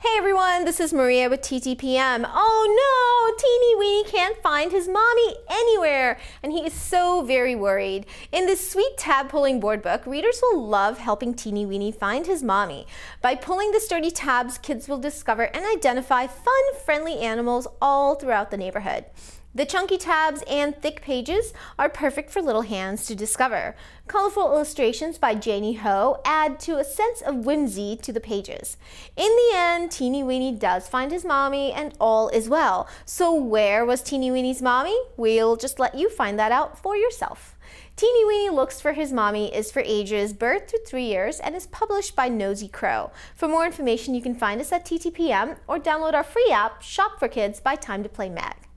Hey everyone, this is Maria with TTPM. Oh no, Teeny Weeny can't find his mommy anywhere, and he is so very worried. In this sweet tab pulling board book, readers will love helping Teeny Weeny find his mommy. By pulling the sturdy tabs, kids will discover and identify fun, friendly animals all throughout the neighborhood. The chunky tabs and thick pages are perfect for little hands to discover. Colorful illustrations by Janie Ho add to a sense of whimsy to the pages. In the end, Teeny Weeny does find his mommy and all is well. Where was Teeny Weeny's mommy? We'll just let you find that out for yourself. Teeny Weeny Looks for His Mommy is for ages birth to three years and is published by Nosy Crow. For more information, you can find us at TTPM or download our free app, Shop for Kids by Time to Play Mag.